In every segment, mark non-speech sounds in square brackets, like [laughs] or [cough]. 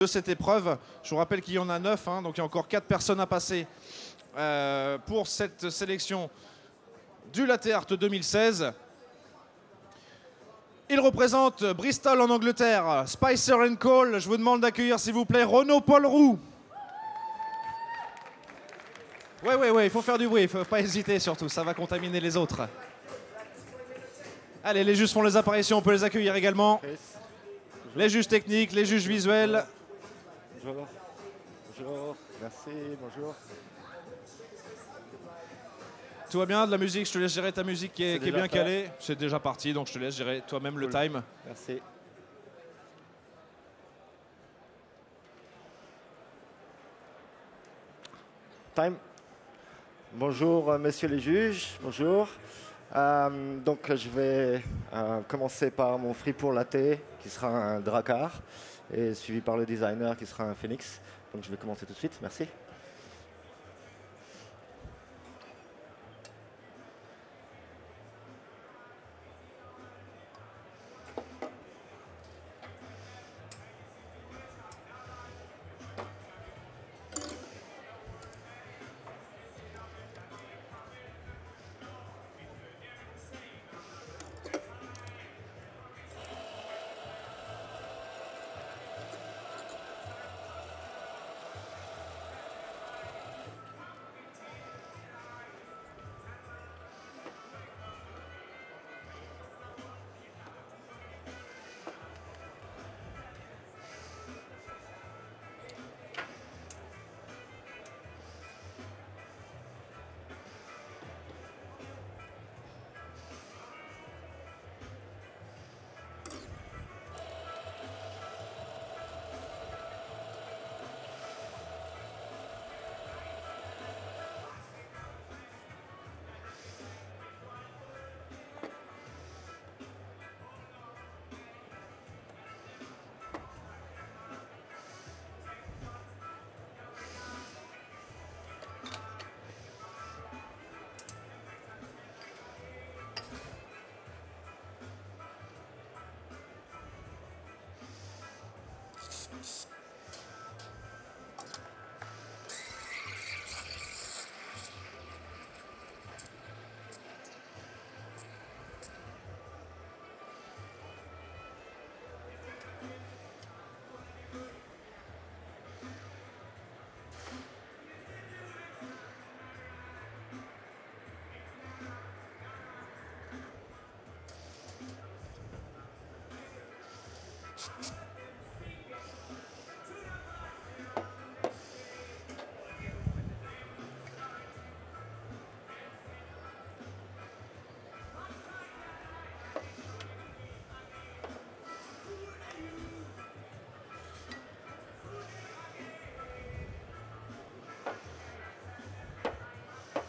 de cette épreuve. Je vous rappelle qu'il y en a 9, hein, donc il y a encore 4 personnes à passer euh, pour cette sélection du Latte Art 2016. Il représente Bristol en Angleterre, Spicer Cole. Je vous demande d'accueillir s'il vous plaît Renaud Paul Roux. Ouais, ouais, ouais, il faut faire du bruit, il faut pas hésiter surtout, ça va contaminer les autres. Allez, les juges font les apparitions, on peut les accueillir également. Les juges techniques, les juges visuels. Bonjour. Bonjour. Merci. Bonjour. Tout va bien, de la musique, je te laisse gérer ta musique qui est, qui bien fait. calée. C'est déjà parti, donc je te laisse gérer toi-même le time. Merci. Time. Bonjour, euh, messieurs les juges. Bonjour. Euh, donc, je vais euh, commencer par mon free pour latte, qui sera un dracar, et suivi par le designer, qui sera un phoenix. Donc, je vais commencer tout de suite. Merci.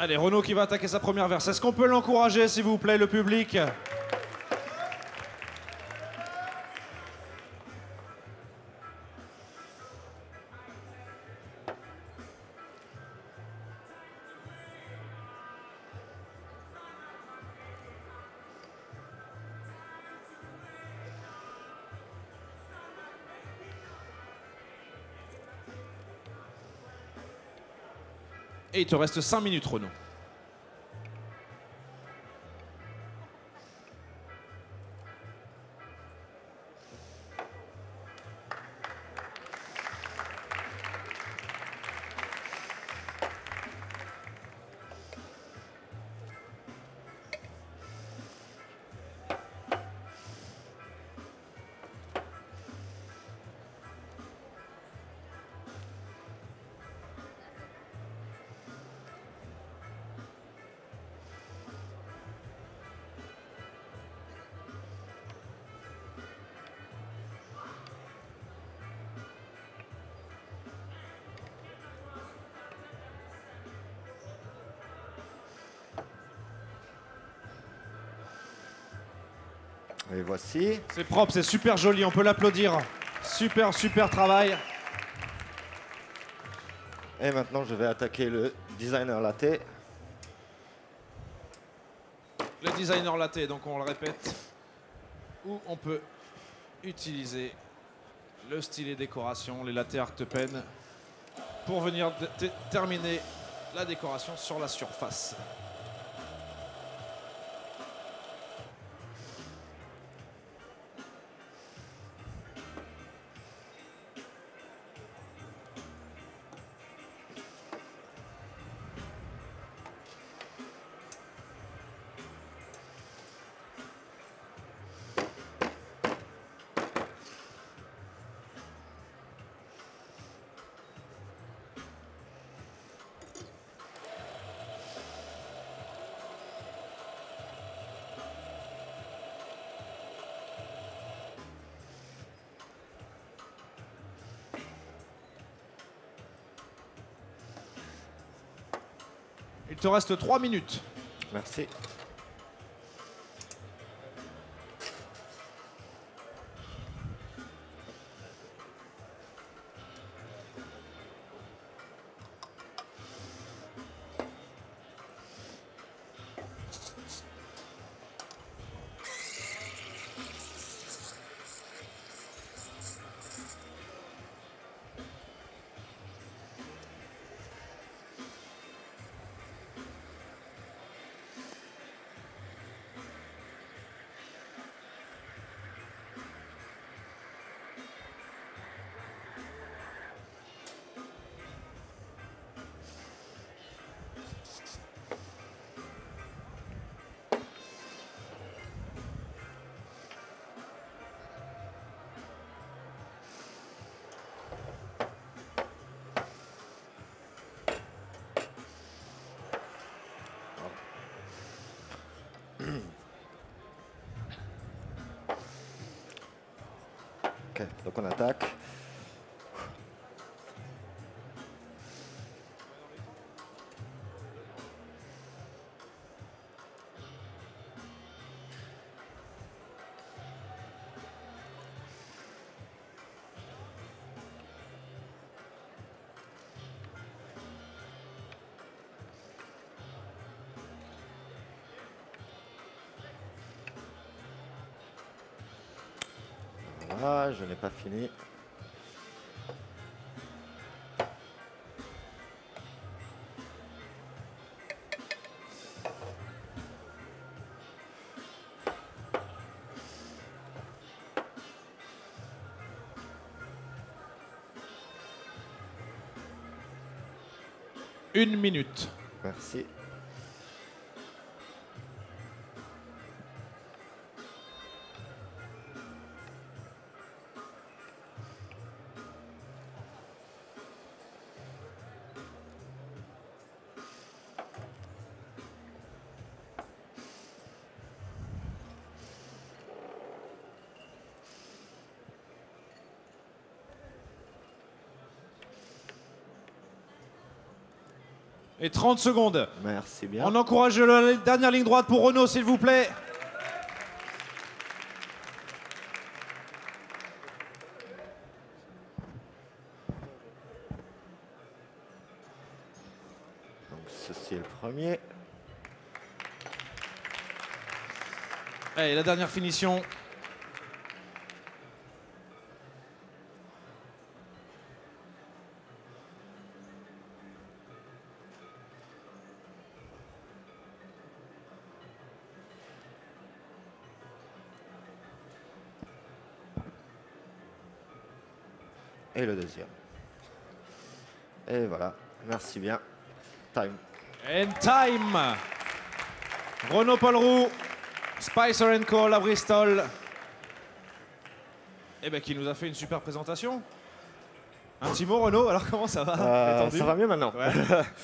Allez, Renaud qui va attaquer sa première verse. Est-ce qu'on peut l'encourager, s'il vous plaît, le public? Et il te reste 5 minutes, Renaud. Et voici. C'est propre, c'est super joli, on peut l'applaudir. Super, super travail. Et maintenant, je vais attaquer le designer latte. Le designer latte, donc on le répète, où on peut utiliser le stylet décoration, les latte art pen, pour venir terminer la décoration sur la surface. Il te reste 3 minutes. Merci. Ok, donc on attaque. Voilà, je n'ai pas fini. Une minute. Merci. Et 30 secondes. Merci bien. On encourage la dernière ligne droite pour Renault, s'il vous plaît. Donc ceci est le premier. Allez, la dernière finition. Et le deuxième. Et voilà, merci bien. Time. And time Renaud Paul Spicer Co, la Bristol. Eh ben, qui nous a fait une super présentation. Un petit mot, Renaud, alors comment ça va? Euh, Ça va mieux maintenant. Ouais.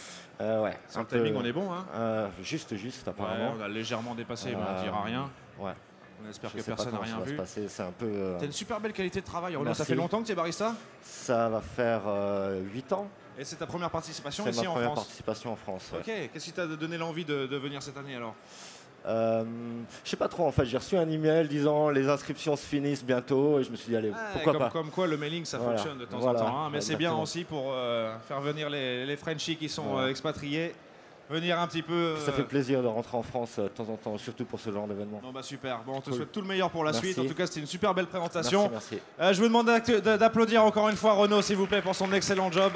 [laughs] euh, ouais timing, on est bon. Hein? Euh, juste, juste, apparemment. on a légèrement dépassé, mais on ne dira rien. Ouais. On espère que personne n'a rien vu. C'est un peu. Euh... T'as une super belle qualité de travail. Renaud, ça fait longtemps que tu es barista Ça va faire euh, 8 ans. Et c'est ta première participation ici en France C'est ma première participation en France. Ok. Qu'est-ce qui t'a donné l'envie de, de, venir cette année alors euh, je sais pas trop en fait, j'ai reçu un email disant les inscriptions se finissent bientôt et je me suis dit allez, pourquoi comme, pas. Comme quoi le mailing ça fonctionne de temps en temps, hein. mais c'est bien aussi pour euh, faire venir les, les Frenchies qui sont euh, expatriés venir un petit peu. Ça euh, fait plaisir de rentrer en France euh, de temps en temps, surtout pour ce genre d'événement. Non, bah super. Bon, on te Cool. souhaite tout le meilleur pour la Merci. suite. En tout cas, c'était une super belle présentation. Merci, merci. Euh, je vous demande d'applaudir encore une fois Renaud, s'il vous plaît, pour son excellent job.